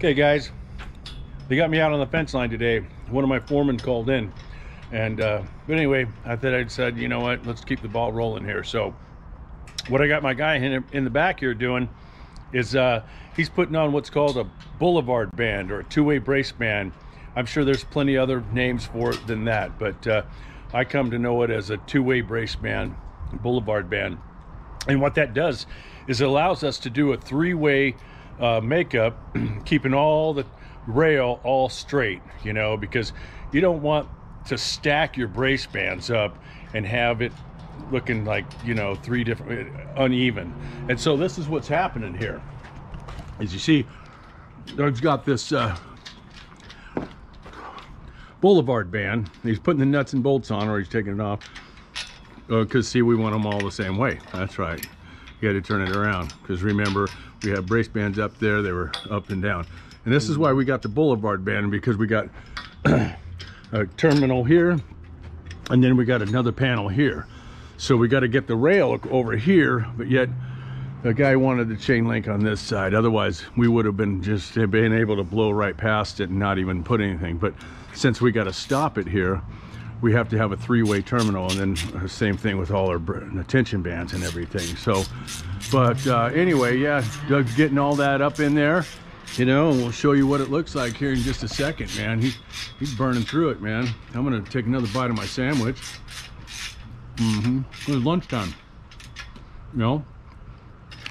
Okay, guys, they got me out on the fence line today. One of my foremen called in, and uh, but anyway, I thought I'd said, you know what, let's keep the ball rolling here. So, what I got my guy in, in the back here doing is uh, he's putting on what's called a boulevard band or a two-way brace band. I'm sure there's plenty other names for it than that, but uh, I come to know it as a two-way brace band, boulevard band. And what that does is it allows us to do a three-way uh, makeup, keeping all the rail all straight, you know, because you don't want to stack your brace bands up and have it looking like, you know, three different, uneven. And so this is what's happening here. As you see, Doug's got this uh, boulevard band. He's putting the nuts and bolts on or he's taking it off. Because uh, see, we want them all the same way. That's right. You got to turn it around. Because remember, we have brace bands up there they were up and down. And this is why we got the boulevard band because we got a terminal here and then we got another panel here. So we got to get the rail over here but yet the guy wanted the chain link on this side. Otherwise we would have been just been able to blow right past it and not even put anything. But since we got to stop it here we have to have a three-way terminal and then the same thing with all our tension bands and everything so but uh, anyway yeah Doug's getting all that up in there you know and we'll show you what it looks like here in just a second man. He, he's burning through it man. I'm gonna take another bite of my sandwich. Mm-hmm. It was lunchtime you know?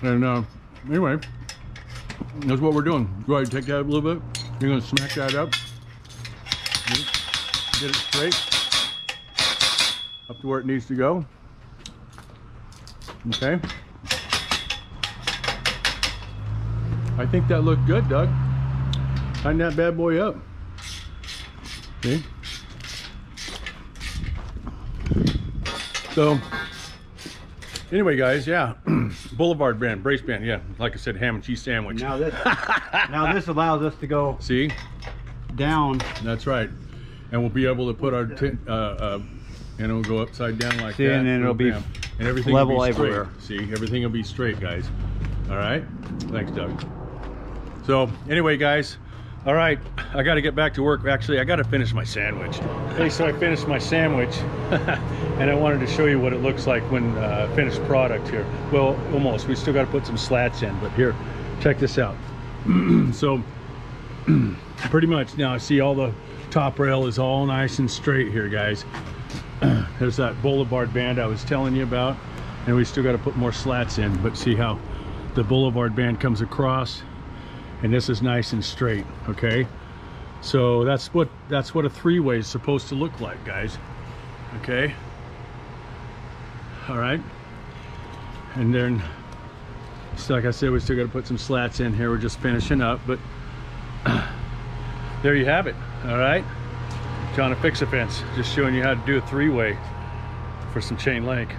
And uh, anyway that's what we're doing. Go ahead and take that a little bit. You're gonna smack that up. Get it straight up to where it needs to go. Okay. I think that looked good, Doug. Tighten that bad boy up. Okay. So, anyway, guys, yeah, Boulevard band, brace band, yeah. Like I said, ham and cheese sandwich. Now this, now this allows us to go. See? Down. That's right, and we'll be able to put our uh, uh, and it'll go upside down like See, that. and then it'll be and everything level will be straight. everywhere. See, everything will be straight, guys. All right. Thanks, Doug. So anyway, guys. All right, I got to get back to work. Actually, I got to finish my sandwich. Hey, so I finished my sandwich, and I wanted to show you what it looks like when uh, finished product here. Well, almost. We still got to put some slats in, but here, check this out. so, pretty much now, I see all the top rail is all nice and straight here, guys. there's that boulevard band I was telling you about and we still got to put more slats in but see how the boulevard band comes across and this is nice and straight okay? So that's what that's what a three-way is supposed to look like guys okay? All right? And then so like I said we still got to put some slats in here. We're just finishing up but there you have it all right John a Fix a Fence, just showing you how to do a three-way for some chain link.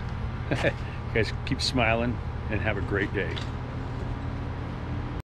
guys keep smiling and have a great day.